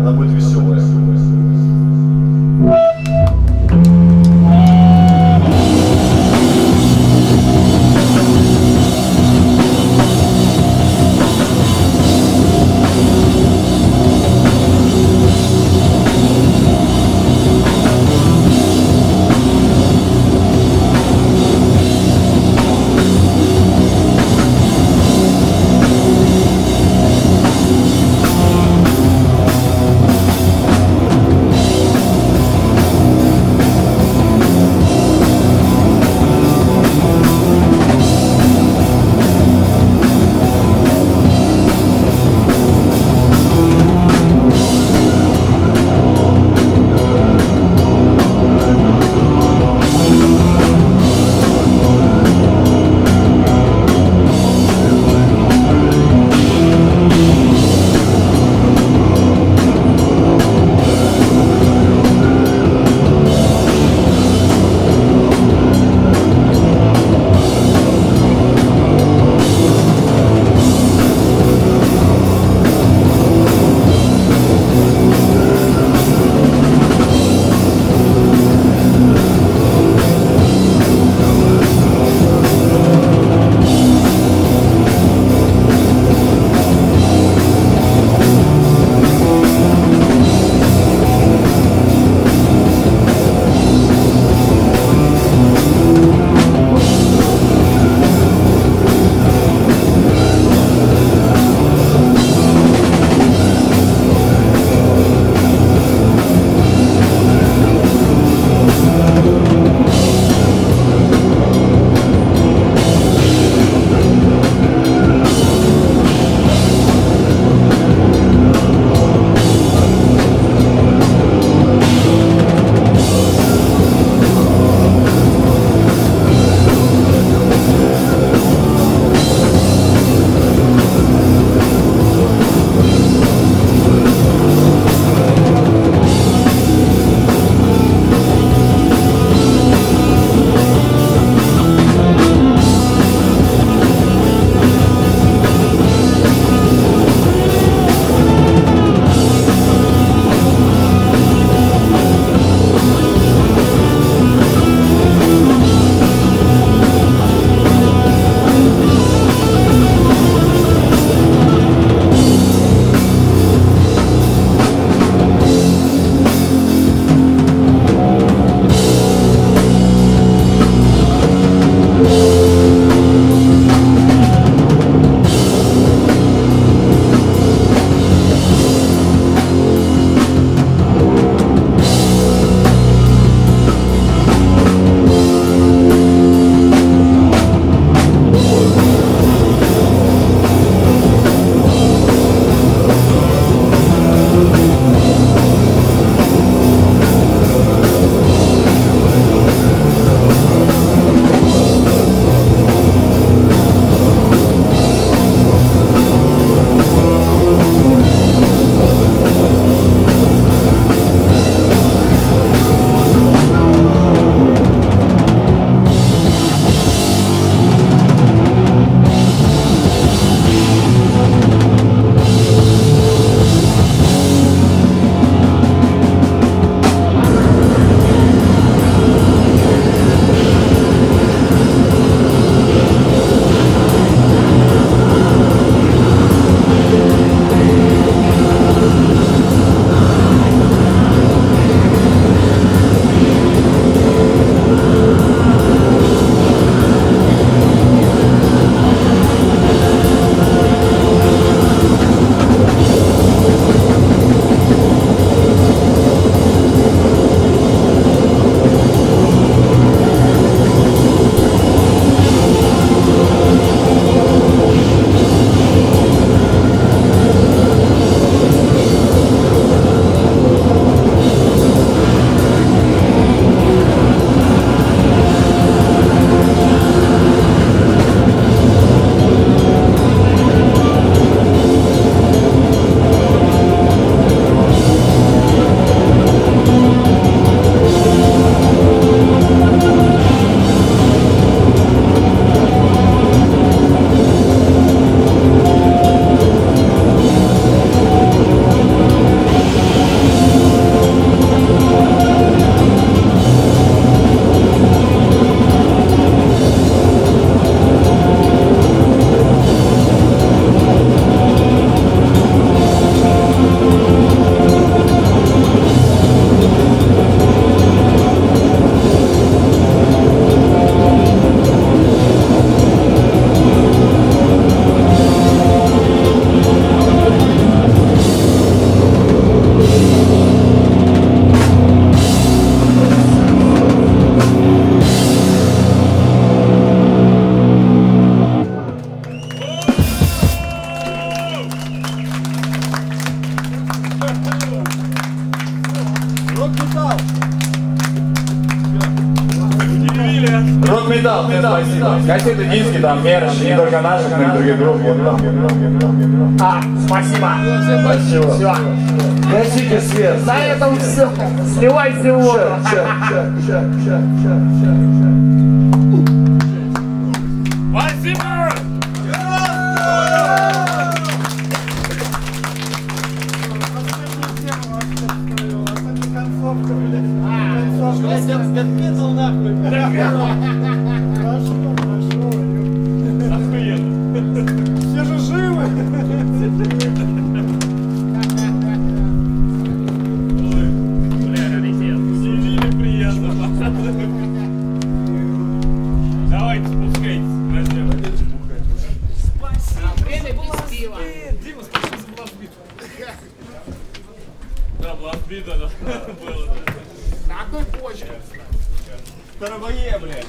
Она будет веселая. Металл, всем спасибо. Кассеты, диски, там, мерч, не только наших, но и других групп. Вот там. А, спасибо. Спасибо. Все. Гасите свет. На этом все. Сливайте воду. Ща, ща, ща, ща, ща, ща, ща. Спасибо! Все Да, была обида, да. Было, да. На одной почке. Второе, блядь.